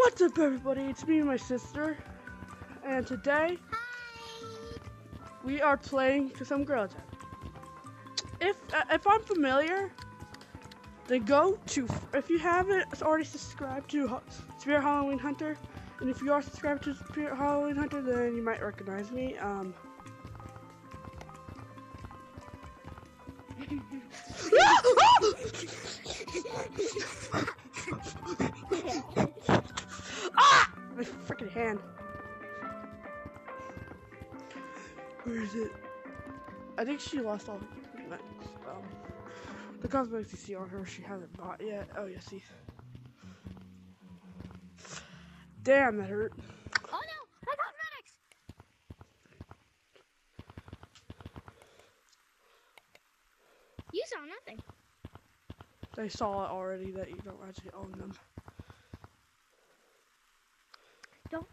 What's up, everybody? It's me and my sister, and today we are playing to some girls. If uh, if I'm familiar, then go to if you haven't already subscribed to Spirit Halloween Hunter, and if you are subscribed to Spirit Halloween Hunter, then you might recognize me. Um. My freaking hand. Where is it? I think she lost all um, the cosmetics you see on her. She hasn't bought yet. Oh yeah, see. Damn, that hurt. Oh no, my cosmetics! You saw nothing. They saw it already that you don't actually own them. Don't,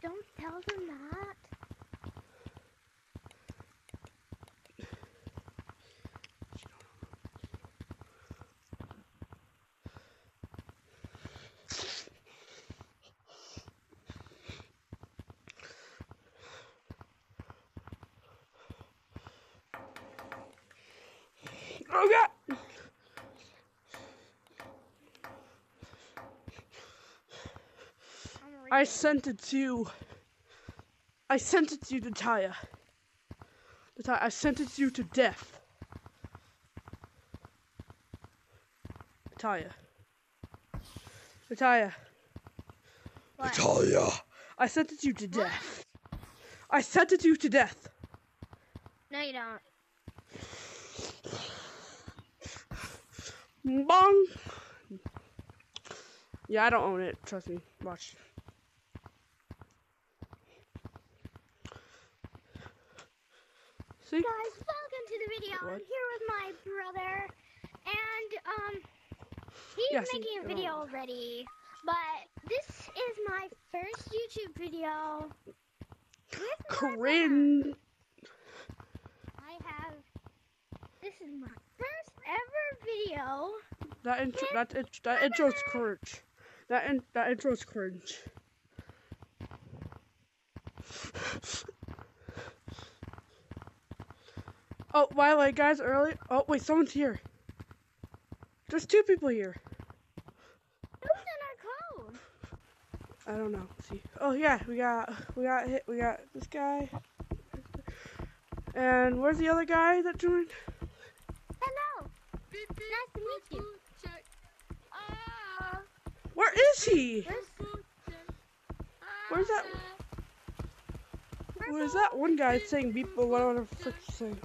don't tell them that. Oh god! I sent it to. I sent it to you to Taya. To Taya. I sent it to you to death. Taya. Natalia. Natalia. I sent it to you to death. I sent it to you to death. No, you don't. Bong. Yeah, I don't own it. Trust me. Watch. See? Guys, welcome to the video. I'm here with my brother, and um, he's Yeah, see, making a oh. video already. But this is my first YouTube video. Corinne. I have. This is my first ever video. That intro. That int- that intro's cringe. That in, that intro's cringe. Oh, by the way, guys, early. Oh, wait, someone's here. There's two people here. Who's in our code? I don't know. Let's see. Oh yeah, we got we got hit. We got this guy. And where's the other guy that joined? Hello. Nice to meet you. Uh, Where is he? where's, Where's that? Where's that one guy saying beep or whatever the frick he's saying?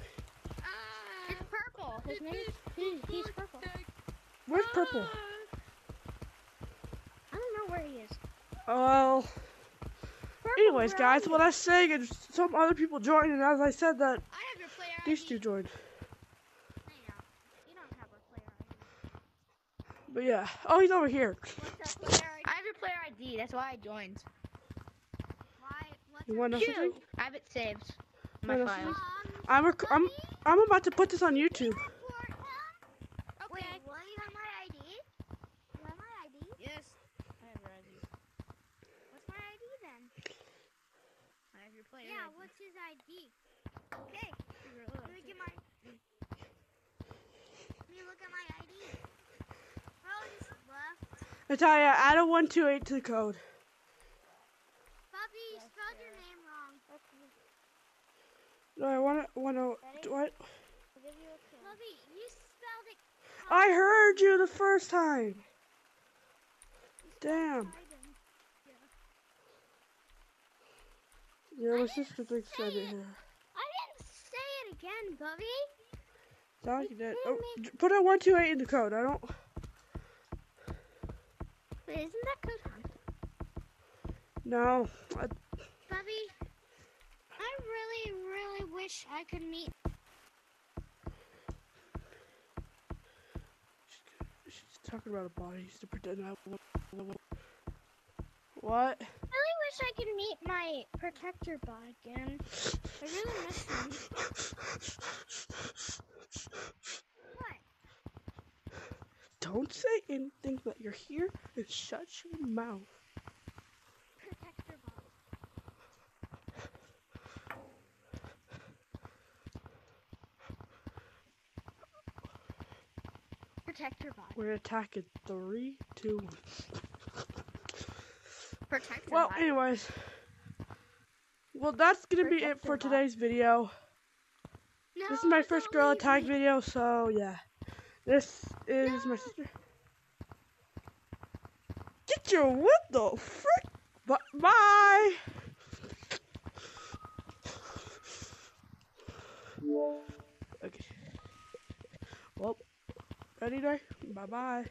It's. His name is he, he's purple. Where's purple? I don't know where he is. Well, Purple, anyways, guys, are what? I was saying is some other people joined, and as I said that I have your player these two joined. I know. You don't have a player ID. But yeah. Oh, he's over here. What's ID? I have your player ID. That's why I joined. Why? What's You want to know something? I have it saved. in My files. I'm rec- I'm I'm about to put this on YouTube. report him. Wait, what? You have my ID? You have my ID? Yes. I have your ID. What's my ID then? I have your player Yeah, ID. what's his ID? Okay, let me get my. Let me look at my ID. Oh, just left. Natalia, add a one two eight to the code. Bobby, you spelled your name wrong. No, I want to want to. What? Bobby, you spelled it. I heard you the first time. Damn. Yeah, my sister thinks I did here. I didn't say it again, Bubby. Sound like you did. Oh, put a one two eight in the code. I don't. Wait, isn't that hunt? No. I, Bubby, I really, really wish I could meet. she's talking about a body to pretend I. What? I really wish I could meet my protector bot again. I really miss him. Don't say anything that you're here and shut your mouth. Protect your body. Protect your body. We're attacking three, two, one. Protect your Well, body. anyways. Well, that's gonna be it for your body. today's video. No, This is my first Gorilla Tag video, so yeah. This is my sister. Get your what the frick? Bye. Bye. Okay. Well, ready, Day? Bye bye.